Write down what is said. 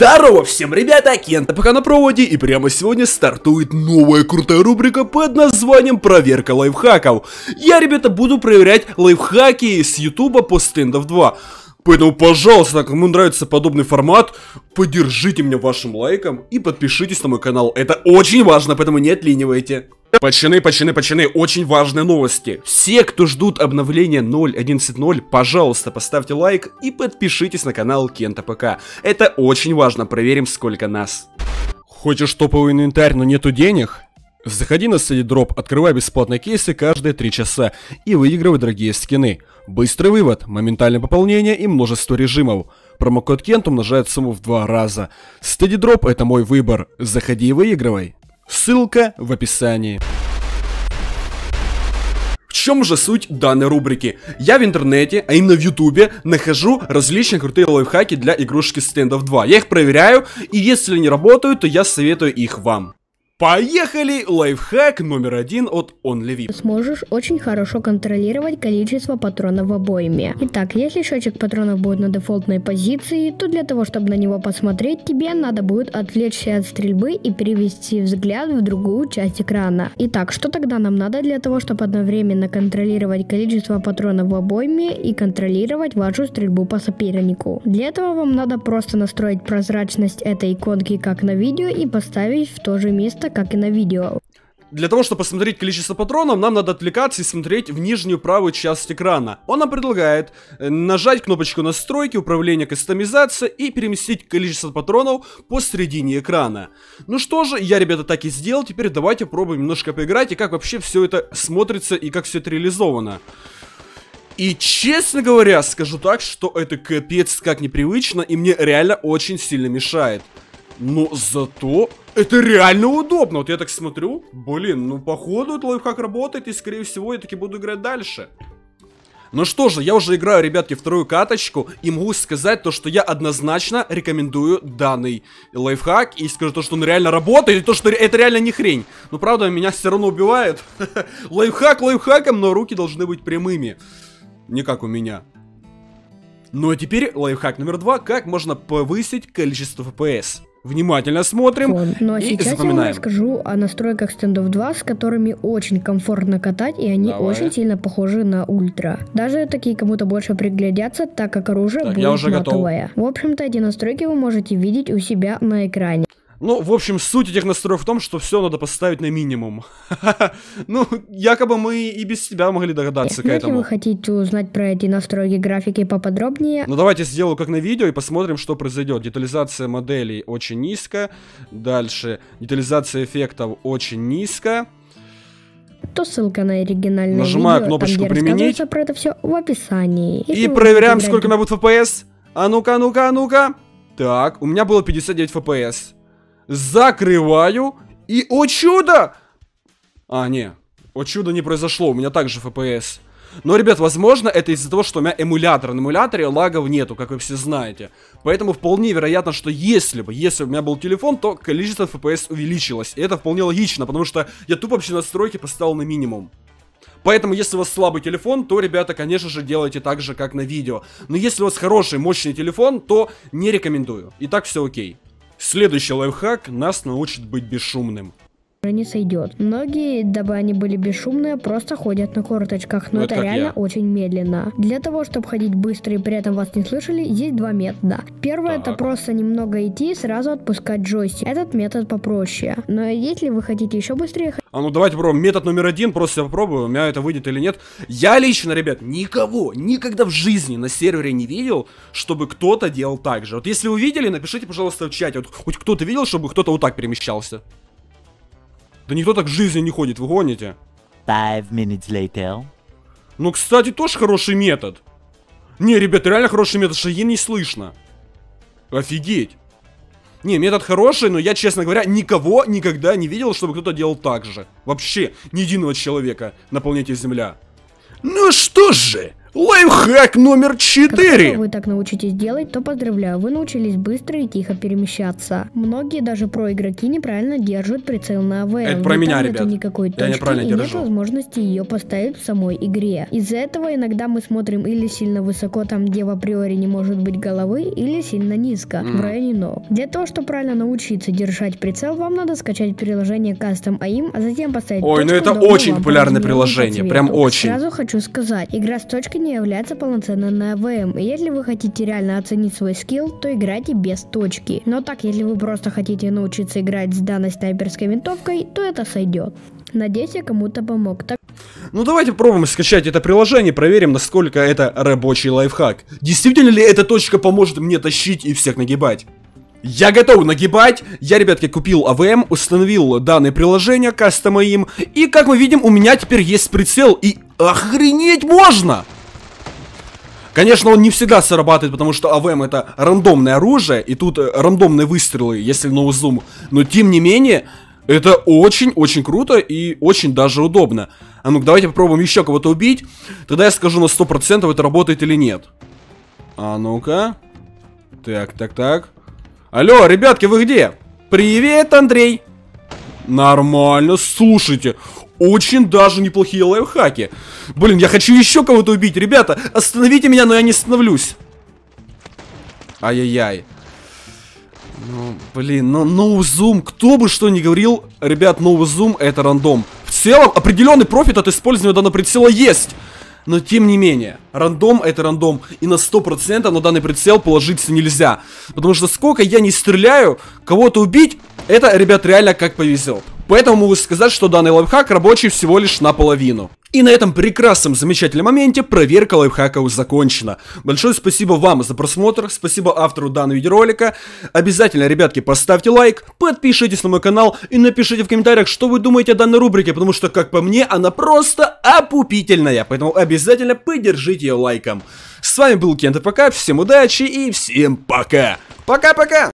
Здорово всем, ребята, Кента пока на проводе, и прямо сегодня стартует новая крутая рубрика под названием «Проверка лайфхаков». Я, ребята, буду проверять лайфхаки с ютуба по стендов 2. Поэтому, пожалуйста, кому нравится подобный формат, поддержите меня вашим лайком и подпишитесь на мой канал. Это очень важно, поэтому не отлинивайте. Пацаны, пацаны, пацаны, очень важные новости. Все, кто ждут обновления 0.11.0, пожалуйста, поставьте лайк и подпишитесь на канал Кента ПК. Это очень важно, проверим сколько нас. Хочешь топовый инвентарь, но нету денег? Заходи на Steady Drop, открывай бесплатные кейсы каждые 3 часа и выигрывай дорогие скины. Быстрый вывод, моментальное пополнение и множество режимов. Промокод Кент умножает сумму в 2 раза. Steady Drop это мой выбор. Заходи и выигрывай. Ссылка в описании. В чем же суть данной рубрики? Я в интернете, а именно в ютубе, нахожу различные крутые лайфхаки для игрушки стендов 2. Я их проверяю, и если они работают, то я советую их вам. Поехали! Лайфхак номер один от OnlyVip. Сможешь очень хорошо контролировать количество патронов в обойме. Итак, если счетчик патронов будет на дефолтной позиции, то для того, чтобы на него посмотреть, тебе надо будет отвлечься от стрельбы и перевести взгляд в другую часть экрана. Итак, что тогда нам надо для того, чтобы одновременно контролировать количество патронов в обойме и контролировать вашу стрельбу по сопернику? Для этого вам надо просто настроить прозрачность этой иконки как на видео и поставить в то же место, как и на видео. Для того, чтобы посмотреть количество патронов, нам надо отвлекаться и смотреть в нижнюю правую часть экрана. Он нам предлагает э, нажать кнопочку настройки, управления, кастомизация и переместить количество патронов посередине экрана. Ну что же, я, ребята, так и сделал. Теперь давайте пробуем немножко поиграть и как вообще все это смотрится и как все это реализовано. И честно говоря, скажу так, что это капец как непривычно и мне реально очень сильно мешает. Но зато это реально удобно. Вот я так смотрю. Блин, ну походу это лайфхак работает. И скорее всего я таки буду играть дальше. Ну что же, я уже играю, ребятки, вторую каточку, и могу сказать то, что я однозначно рекомендую данный лайфхак, и скажу то, что он реально работает, и то, что это реально не хрень. Ну, правда, меня все равно убивает. Лайфхак лайфхаком, но руки должны быть прямыми. Не как у меня. Ну а теперь лайфхак номер два, как можно повысить количество FPS. Внимательно смотрим Фон. Ну а и сейчас запоминаем. я вам расскажу о настройках стендов 2, с которыми очень комфортно катать, и они Давай. очень сильно похожи на ультра. Даже такие кому-то больше приглядятся, так как оружие Так, будет я уже готов. матовое. В общем-то, эти настройки вы можете видеть у себя на экране. Ну, в общем, суть этих настроек в том, что все надо поставить на минимум. Ну, якобы мы и без тебя могли догадаться к Если этому. вы хотите узнать про эти настройки графики поподробнее, Ну, давайте сделаю как на видео и посмотрим, что произойдет. Детализация моделей очень низкая. Дальше. Детализация эффектов очень низкая. то ссылка на оригинальное Нажимаю видео, кнопочку там, где «Применить». про это все в описании. Если И проверяем, будете сколько у меня будет FPS. А ну-ка, а ну-ка, а ну-ка. Так, у меня было 59 FPS. Закрываю. И, о чудо! А, не. О чудо не произошло, у меня также FPS. Но, ребят, возможно, это из-за того, что у меня эмулятор. На эмуляторе лагов нету, как вы все знаете. Поэтому вполне вероятно, что если бы, если бы у меня был телефон, то количество FPS увеличилось. И это вполне логично, потому что я тупо вообще настройки поставил на минимум. Поэтому, если у вас слабый телефон, то, ребята, конечно же, делайте так же, как на видео. Но если у вас хороший, мощный телефон, то не рекомендую. И так все окей. Следующий лайфхак нас научит быть бесшумным. Не сойдет. Многие, дабы они были бесшумные, просто ходят на корточках, но Ну, это, это реально я. очень медленно. Для того, чтобы ходить быстро и при этом вас не слышали, есть два метода. Первое это Так. просто немного идти и сразу отпускать джойстик. Этот метод попроще. Но если вы хотите еще быстрее А ну давайте попробуем. Метод номер один, просто я попробую, у меня это выйдет или нет. Я лично, ребят, никого, никогда в жизни на сервере не видел, чтобы кто-то делал так же. Вот если вы видели, напишите, пожалуйста, в чате. Вот хоть кто-то видел, чтобы кто-то вот так перемещался. Да никто так в жизни не ходит, вы гоните. Five minutes later. Ну, кстати, тоже хороший метод. Не, ребят, реально хороший метод, шаги не слышно. Офигеть. Не, метод хороший, но я, честно говоря, никого никогда не видел, чтобы кто-то делал так же. Вообще, ни единого человека на планете Земля. Ну что же, Лайфхак номер Как только 4. вы так научитесь делать, то поздравляю, вы научились быстро и тихо перемещаться. Многие даже про игроки неправильно держат прицел на АВМ. Это про меня, ребят. никакой Я точки неправильно и нет держу. возможности ее поставить в самой игре. Из-за этого иногда мы смотрим или сильно высоко, там где в априори не может быть головы, или сильно низко, Мгм. в районе ног. Для того, чтобы правильно научиться держать прицел, вам надо скачать приложение Custom AIM, а затем поставить Ой, ну это очень популярное приложение, прям очень. Сразу хочу сказать, игра с точкой не является полноценной АВМ, и если вы хотите реально оценить свой скилл, то играйте без точки. Но так, если вы просто хотите научиться играть с данной снайперской винтовкой, то это сойдет. Надеюсь, я кому-то помог. Так Ну давайте попробуем скачать это приложение, проверим, насколько это рабочий лайфхак. Действительно ли эта точка поможет мне тащить и всех нагибать? Я готов нагибать. Я, ребятки, купил АВМ, установил данное приложение, кастома им. И, как мы видим, у меня теперь есть прицел. И охренеть можно! Конечно, он не всегда срабатывает, потому что АВМ это рандомное оружие, и тут э, рандомные выстрелы, если ноузум. Но тем не менее, это очень-очень круто и очень даже удобно. А ну-ка, давайте попробуем еще кого-то убить. Тогда я скажу на 100% это работает или нет. А ну-ка. Так, так, так. Алло, ребятки, вы где? Привет, Андрей. Нормально, слушайте. Очень даже неплохие лайфхаки. Блин, я хочу еще кого-то убить. Ребята, остановите меня, но я не остановлюсь. Ай-яй-яй. Ну, блин, ну ноузум, кто бы что ни говорил, ребят, ноузум это рандом. В целом, определенный профит от использования данного прицела есть. Но тем не менее, рандом это рандом. И на 100% на данный прицел положиться нельзя. Потому что сколько я не стреляю, кого-то убить, это, ребят, реально как повезет. Поэтому могу сказать, что данный лайфхак рабочий всего лишь наполовину. И на этом прекрасном, замечательном моменте проверка лайфхаков закончена. Большое спасибо вам за просмотр, спасибо автору данного видеоролика. Обязательно, ребятки, поставьте лайк, подпишитесь на мой канал и напишите в комментариях, что вы думаете о данной рубрике, потому что, как по мне, она просто опупительная. Поэтому обязательно поддержите ее лайком. С вами был Кент пока, всем удачи и всем пока. Пока-пока!